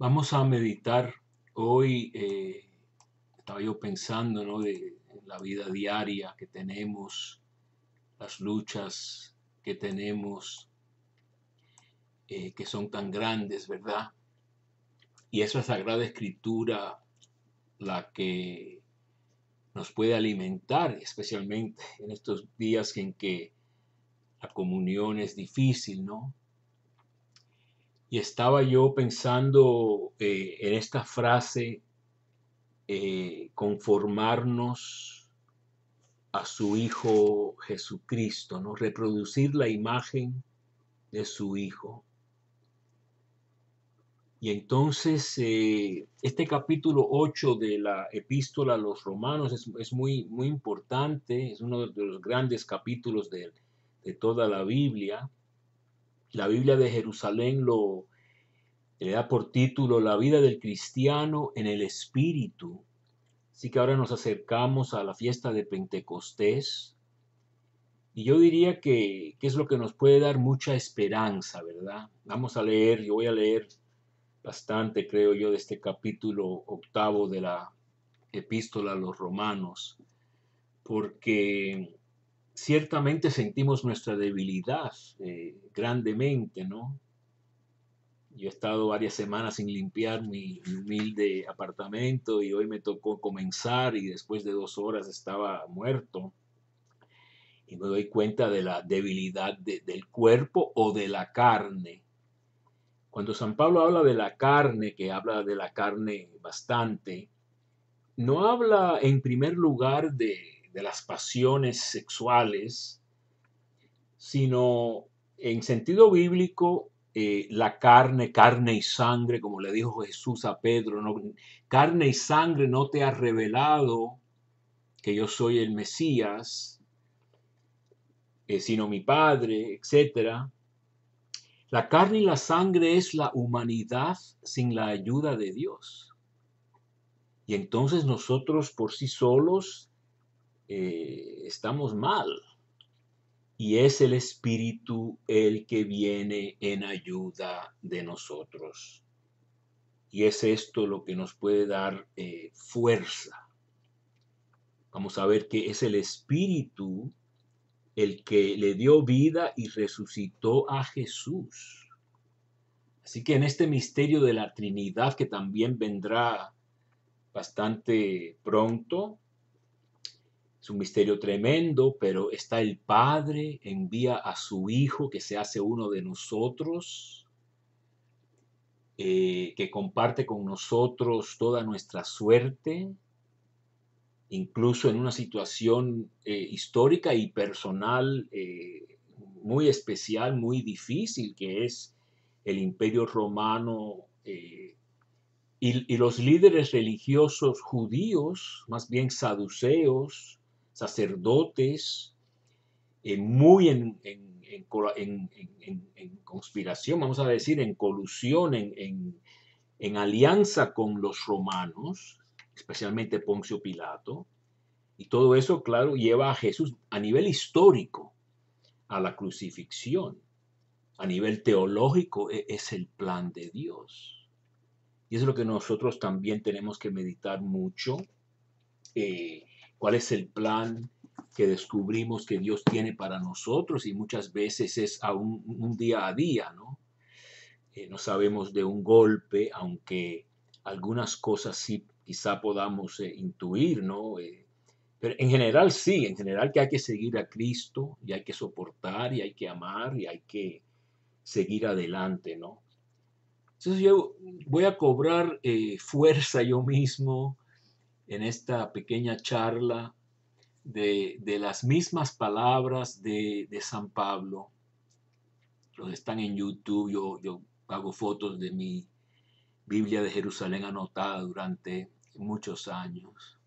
Vamos a meditar hoy, eh, estaba yo pensando, ¿no? De la vida diaria que tenemos, las luchas que tenemos, eh, que son tan grandes, ¿verdad? Y es la Sagrada Escritura la que nos puede alimentar, especialmente en estos días en que la comunión es difícil, ¿no? Y estaba yo pensando eh, en esta frase, eh, conformarnos a su Hijo Jesucristo, ¿no? Reproducir la imagen de su Hijo. Y entonces eh, este capítulo 8 de la epístola a los romanos es, muy, muy importante, es uno de los grandes capítulos de, de toda la Biblia. La Biblia de Jerusalén lo le da por título La vida del cristiano en el espíritu. Así que ahora nos acercamos a la fiesta de Pentecostés. Y yo diría que, que es lo que nos puede dar mucha esperanza, ¿verdad? Vamos a leer, yo voy a leer bastante, creo yo, de este capítulo octavo de la epístola a los romanos, porque ciertamente sentimos nuestra debilidad eh, grandemente, ¿no? Yo he estado varias semanas sin limpiar mi, humilde apartamento y hoy me tocó comenzar y después de dos horas estaba muerto. Y me doy cuenta de la debilidad del cuerpo o de la carne cuando San Pablo habla de la carne, que habla de la carne bastante, no habla en primer lugar de, las pasiones sexuales, sino en sentido bíblico, eh, la carne, carne y sangre, como le dijo Jesús a Pedro, no, carne y sangre no te ha revelado que yo soy el Mesías, eh, sino mi Padre, etcétera. La carne y la sangre es la humanidad sin la ayuda de Dios. Y entonces nosotros por sí solos eh, estamos mal. Y es el Espíritu el que viene en ayuda de nosotros. Y es esto lo que nos puede dar eh, fuerza. Vamos a ver que es el Espíritu el que le dio vida y resucitó a Jesús. Así que en este misterio de la Trinidad que también vendrá bastante pronto, es un misterio tremendo, pero está el Padre, envía a su Hijo que se hace uno de nosotros, eh, que comparte con nosotros toda nuestra suerte, incluso en una situación eh, histórica y personal eh, muy especial, muy difícil, que es el imperio romano eh, y, los líderes religiosos judíos, más bien saduceos, sacerdotes, muy en, en, conspiración, vamos a decir, en colusión, en alianza con los romanos, especialmente Poncio Pilato. Y todo eso, claro, lleva a Jesús a nivel histórico a la crucifixión. A nivel teológico e, es el plan de Dios. Y es lo que nosotros también tenemos que meditar mucho. Eh, ¿Cuál es el plan que descubrimos que Dios tiene para nosotros? Y muchas veces es a un, día a día, ¿no? Eh, no sabemos de un golpe, aunque algunas cosas sí quizá podamos eh, intuir, ¿no? Eh, pero en general sí, en general que hay que seguir a Cristo y hay que soportar y hay que amar y hay que seguir adelante, ¿no? Entonces yo voy a cobrar eh, fuerza yo mismo en esta pequeña charla de, las mismas palabras de, San Pablo. Los están en YouTube, yo, yo hago fotos de mi Biblia de Jerusalén anotada durante muchos años.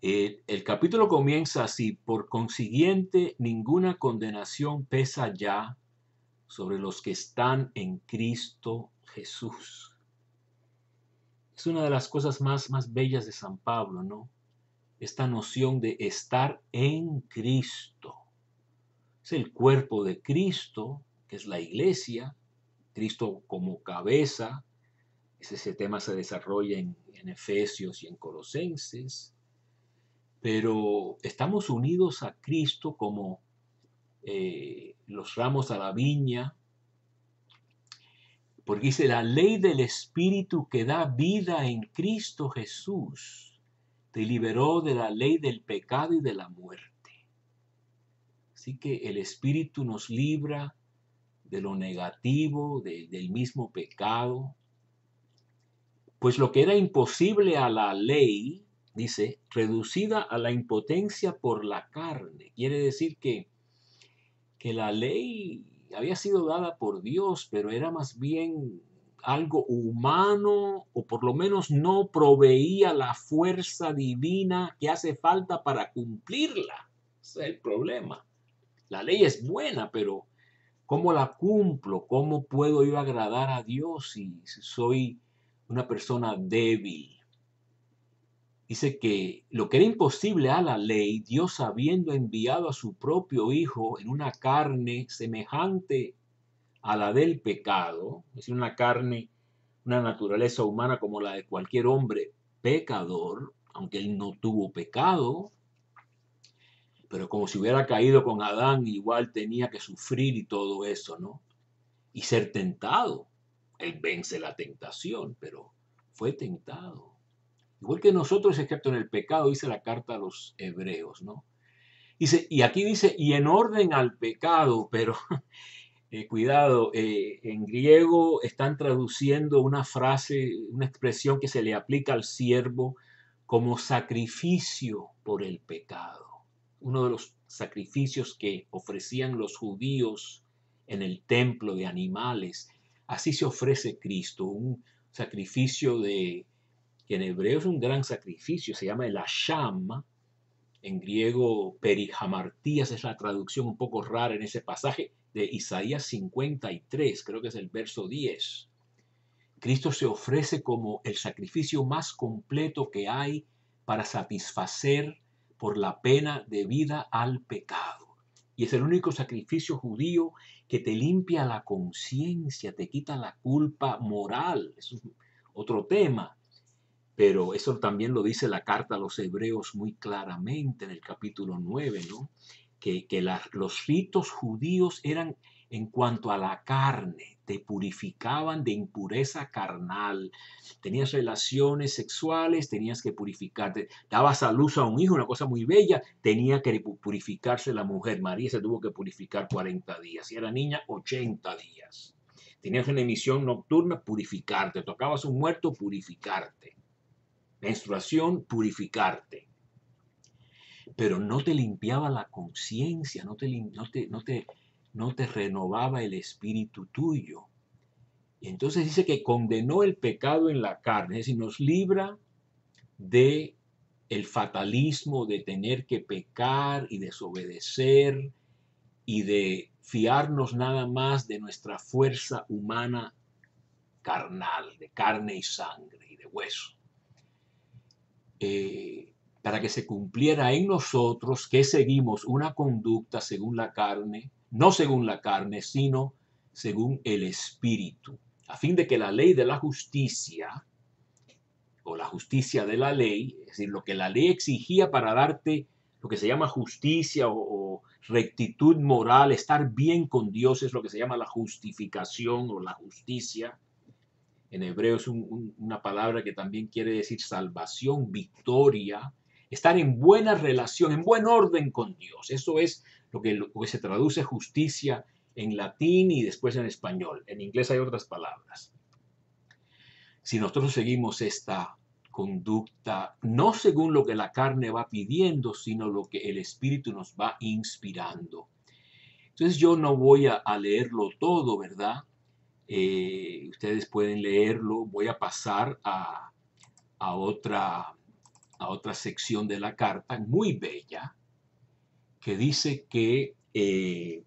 Eh, el capítulo comienza así, por consiguiente, ninguna condenación pesa ya sobre los que están en Cristo Jesús. Es una de las cosas más, más bellas de San Pablo, ¿no? Esta noción de estar en Cristo. Es el cuerpo de Cristo, que es la iglesia, Cristo como cabeza. Ese tema se desarrolla en, Efesios y en Colosenses. Pero estamos unidos a Cristo como eh, los ramos a la viña, porque dice la ley del Espíritu que da vida en Cristo Jesús, te liberó de la ley del pecado y de la muerte. Así que el Espíritu nos libra de lo negativo, del mismo pecado. Pues lo que era imposible a la ley, dice, reducida a la impotencia por la carne. Quiere decir que, que la ley había sido dada por Dios, pero era más bien algo humano o por lo menos no proveía la fuerza divina que hace falta para cumplirla. Ese es el problema. La ley es buena, pero ¿cómo la cumplo? ¿Cómo puedo yo agradar a Dios si soy una persona débil? Dice que lo que era imposible a la ley, Dios habiendo enviado a su propio Hijo en una carne semejante a la del pecado, es decir, una carne, una naturaleza humana como la de cualquier hombre pecador, aunque él no tuvo pecado, pero como si hubiera caído con Adán, igual tenía que sufrir y todo eso, ¿no? Y ser tentado. Él vence la tentación, pero fue tentado. Igual que nosotros, excepto en el pecado, dice la carta a los hebreos, ¿no? Dice, y aquí dice, y en orden al pecado, pero eh, cuidado, eh, en griego están traduciendo una frase, una expresión que se le aplica al siervo como sacrificio por el pecado uno de los sacrificios que ofrecían los judíos en el templo de animales. Así se ofrece Cristo, un sacrificio de, que en hebreo es un gran sacrificio, se llama el Asham, en griego perijamartías es la traducción un poco rara en ese pasaje de Isaías 53, creo que es el verso 10. Cristo se ofrece como el sacrificio más completo que hay para satisfacer por la pena debida al pecado. Y es el único sacrificio judío que te limpia la conciencia, te quita la culpa moral. es otro tema. Pero eso también lo dice la carta a los hebreos muy claramente en el capítulo 9, ¿no? Que, los ritos judíos eran en cuanto a la carne, te purificaban de impureza carnal. Tenías relaciones sexuales, tenías que purificarte. Dabas a luz a un hijo, una cosa muy bella, tenía que purificarse la mujer. María se tuvo que purificar 40 días. Si era niña, 80 días. Tenías una emisión nocturna, purificarte. Tocabas un muerto, purificarte. Menstruación, purificarte. Pero no te limpiaba la conciencia, no te, no te, no te no te renovaba el espíritu tuyo. Y entonces dice que condenó el pecado en la carne, es decir, nos libra de el fatalismo de tener que pecar y desobedecer y de fiarnos nada más de nuestra fuerza humana carnal, de carne y sangre y de hueso. Eh, para que se cumpliera en nosotros que seguimos una conducta según la carne, no según la carne, sino según el Espíritu, a fin de que la ley de la justicia, o la justicia de la ley, es decir, lo que la ley exigía para darte lo que se llama justicia o, rectitud moral, estar bien con Dios, es lo que se llama la justificación o la justicia. En hebreo es una palabra que también quiere decir salvación, victoria, estar en buena relación, en buen orden con Dios. Eso es lo que, se traduce justicia en latín y después en español. En inglés hay otras palabras. Si nosotros seguimos esta conducta, no según lo que la carne va pidiendo, sino lo que el Espíritu nos va inspirando. Entonces yo no voy a, leerlo todo, ¿verdad? Eh, ustedes pueden leerlo. Voy a pasar a, otra, sección de la carta, muy bella, que dice que eh,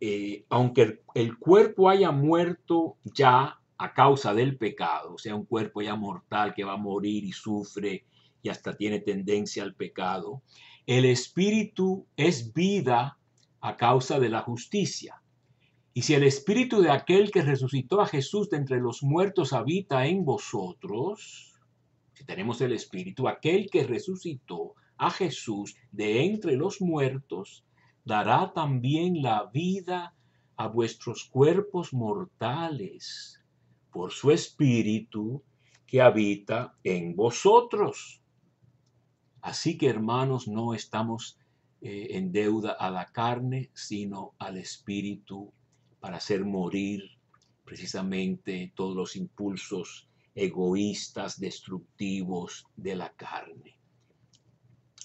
eh, aunque el, cuerpo haya muerto ya a causa del pecado, o sea, un cuerpo ya mortal que va a morir y sufre y hasta tiene tendencia al pecado, el espíritu es vida a causa de la justicia. Y si el espíritu de aquel que resucitó a Jesús de entre los muertos habita en vosotros, si tenemos el espíritu, aquel que resucitó a Jesús de entre los muertos, dará también la vida a vuestros cuerpos mortales por su espíritu que habita en vosotros. Así que hermanos, no estamos eh, en deuda a la carne, sino al espíritu para hacer morir precisamente todos los impulsos egoístas, destructivos de la carne.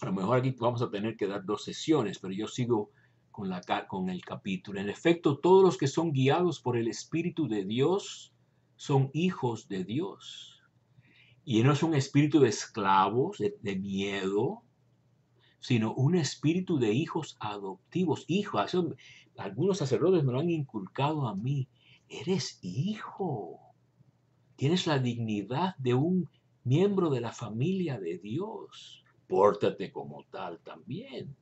A lo mejor aquí vamos a tener que dar dos sesiones, pero yo sigo con, el capítulo. En efecto, todos los que son guiados por el Espíritu de Dios son hijos de Dios. Y no es un espíritu de esclavos, de, miedo, sino un espíritu de hijos adoptivos. Hijos, algunos sacerdotes me lo han inculcado a mí. Eres hijo. Tienes la dignidad de un miembro de la familia de Dios. Pórtate como tal también.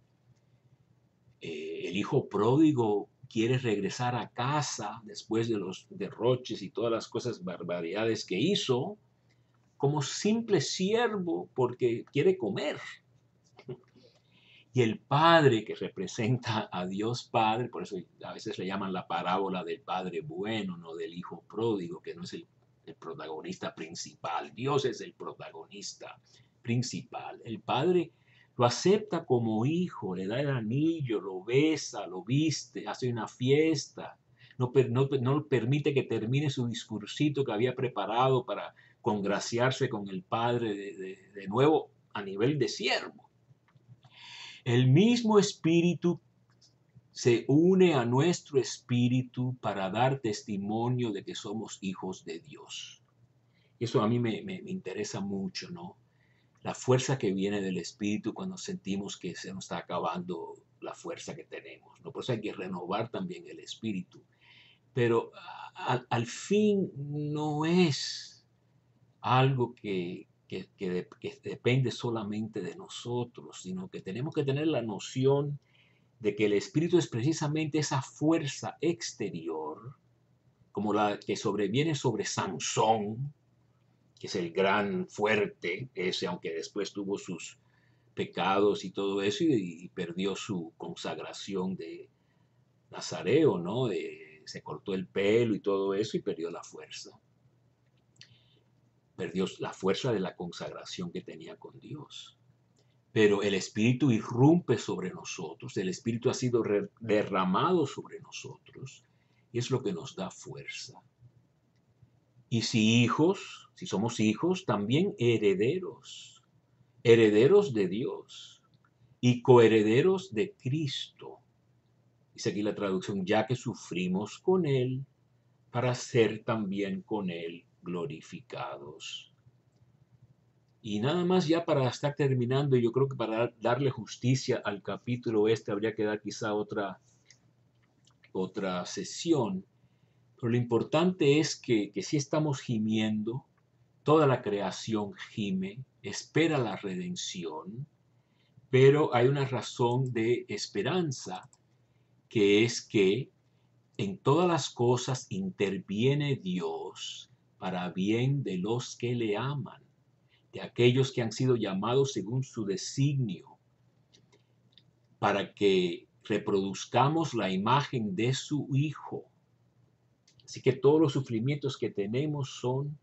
Eh, el hijo pródigo quiere regresar a casa después de los derroches y todas las cosas barbaridades que hizo, como simple siervo porque quiere comer. Y el Padre que representa a Dios Padre, por eso a veces le llaman la parábola del Padre bueno, no del Hijo pródigo, que no es el, protagonista principal. Dios es el protagonista principal. El Padre lo acepta como hijo, le da el anillo, lo besa, lo viste, hace una fiesta. No, no, no permite que termine su discursito que había preparado para congraciarse con el Padre de, de nuevo a nivel de siervo. El mismo espíritu se une a nuestro espíritu para dar testimonio de que somos hijos de Dios. Eso a mí me, interesa mucho, ¿no? La fuerza que viene del espíritu cuando sentimos que se nos está acabando la fuerza que tenemos, ¿no? Por eso hay que renovar también el espíritu. Pero al fin no es algo que, que, depende solamente de nosotros, sino que tenemos que tener la noción de que el Espíritu es precisamente esa fuerza exterior, como la que sobreviene sobre Sansón, que es el gran fuerte, ese, aunque después tuvo sus pecados y todo eso, y, perdió su consagración de Nazareo, ¿no? se cortó el pelo y todo eso y perdió la fuerza perdió la fuerza de la consagración que tenía con Dios. Pero el Espíritu irrumpe sobre nosotros, el Espíritu ha sido derramado sobre nosotros y es lo que nos da fuerza. Y si hijos, si somos hijos, también herederos, herederos de Dios y coherederos de Cristo. Dice aquí la traducción, ya que sufrimos con Él, para ser también con Él glorificados. Y nada más ya para estar terminando, yo creo que para darle justicia al capítulo este habría que dar quizá otra, otra sesión. Pero lo importante es que, que si estamos gimiendo, toda la creación gime, espera la redención, pero hay una razón de esperanza, que es que en todas las cosas interviene Dios para bien de los que le aman, de aquellos que han sido llamados según su designio, para que reproduzcamos la imagen de su Hijo. Así que todos los sufrimientos que tenemos son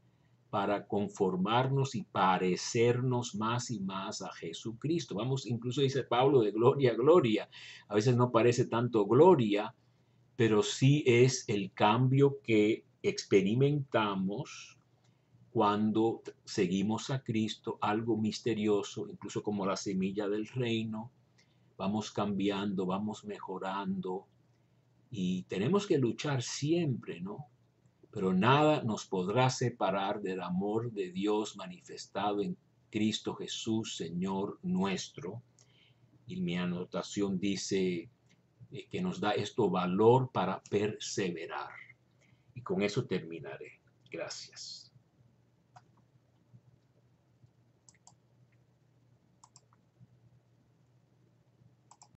para conformarnos y parecernos más y más a Jesucristo. Vamos, incluso dice Pablo, de gloria a gloria. A veces no parece tanto gloria, pero sí es el cambio que experimentamos cuando seguimos a Cristo, algo misterioso, incluso como la semilla del reino, vamos cambiando, vamos mejorando y tenemos que luchar siempre, ¿no? Pero nada nos podrá separar del amor de Dios manifestado en Cristo Jesús, Señor nuestro. Y mi anotación dice eh, que nos da esto valor para perseverar. Y con eso terminaré. Gracias.